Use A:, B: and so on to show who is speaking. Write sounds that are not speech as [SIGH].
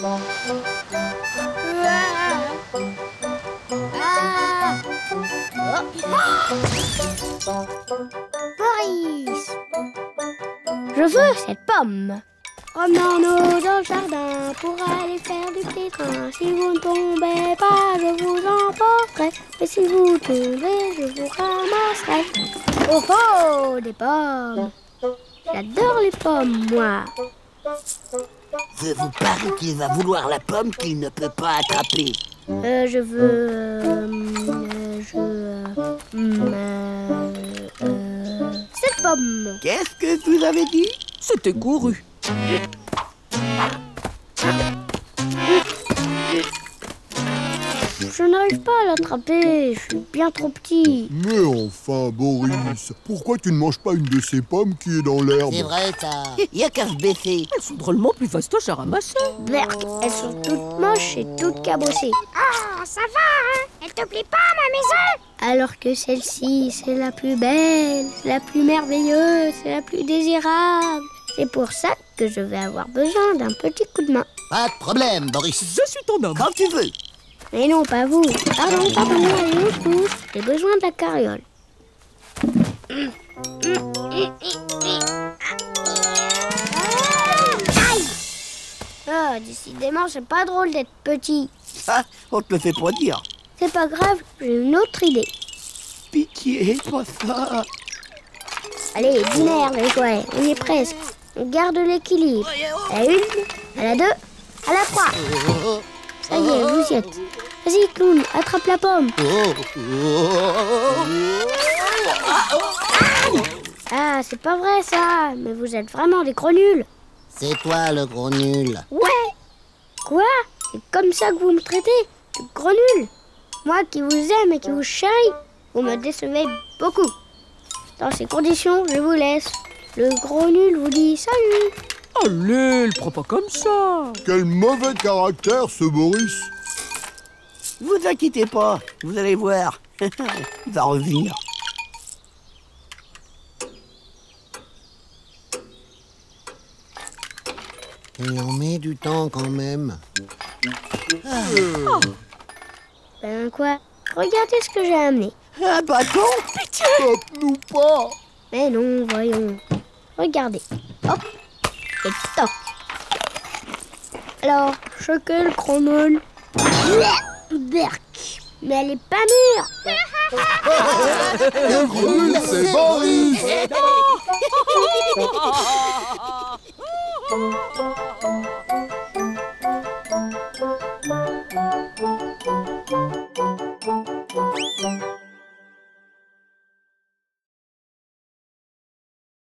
A: Boris Je veux cette pomme Promenons-nous dans le jardin pour aller faire du pétrin. Si vous ne tombez pas, je vous emporterai. Et si vous tombez, je vous ramasserai. Oh oh, des pommes J'adore les pommes, moi
B: Je vous parie qu'il va vouloir la pomme qu'il ne peut pas attraper.
A: Euh, je veux... euh, euh, je... euh, euh, euh, cette pomme
B: Qu'est-ce que vous avez dit?
C: C'était couru.
A: Je n'arrive pas à l'attraper, je suis bien trop petit.
D: Mais enfin, Boris, pourquoi tu ne manges pas une de ces pommes qui est dans l'herbe
B: C'est vrai ça. Il [LAUGHS] y a qu'à se baisser.
C: Elles sont drôlement plus fastoches à ramasser.
A: Merde, elles sont toutes moches et toutes cabossées.
E: Oh, ça va, hein Elle te plaît pas, ma maison
A: Alors que celle-ci, c'est la plus belle, c'est la plus merveilleuse, c'est la plus désirable. C'est pour ça que je vais avoir besoin d'un petit coup de main.
B: Pas de problème, Boris.
C: Je suis ton homme.
B: Quand tu veux.
A: Mais non, pas vous. Pardon, pardon, allez, on se pousse. J'ai besoin de la carriole. Aïe Ah, décidément, c'est pas drôle d'être petit.
B: Ça, on te le fait pas dire.
A: C'est pas grave, j'ai une autre idée.
B: Pitié, pas ça.
A: Allez, dîner, les jouets, on est presque. On garde l'équilibre. À la une, à la deux, à la trois. Vas-y, clown, attrape la pomme. Ah, c'est pas vrai ça, mais vous êtes vraiment des gros nuls.
B: C'est toi le gros nul.
A: Ouais Quoi? C'est comme ça que vous me traitez? De gros nul Moi qui vous aime et qui vous chéris, vous me décevez beaucoup. Dans ces conditions, je vous laisse. Le gros nul vous dit salut
C: Allez, le prends pas comme ça.
D: Quel mauvais caractère, ce Boris
B: Vous inquiétez pas, vous allez voir. [LAUGHS] Il va revenir. Il en met du temps quand même.
A: Ben quoi? Regardez ce que j'ai amené.
B: Un bâton?
D: Tape-nous pas
A: Mais non, voyons. Regardez. Hop Et toc Alors, choquez le Mais elle est pas mûre. [LAUGHS]
D: Le c'est Boris [LAUGHS]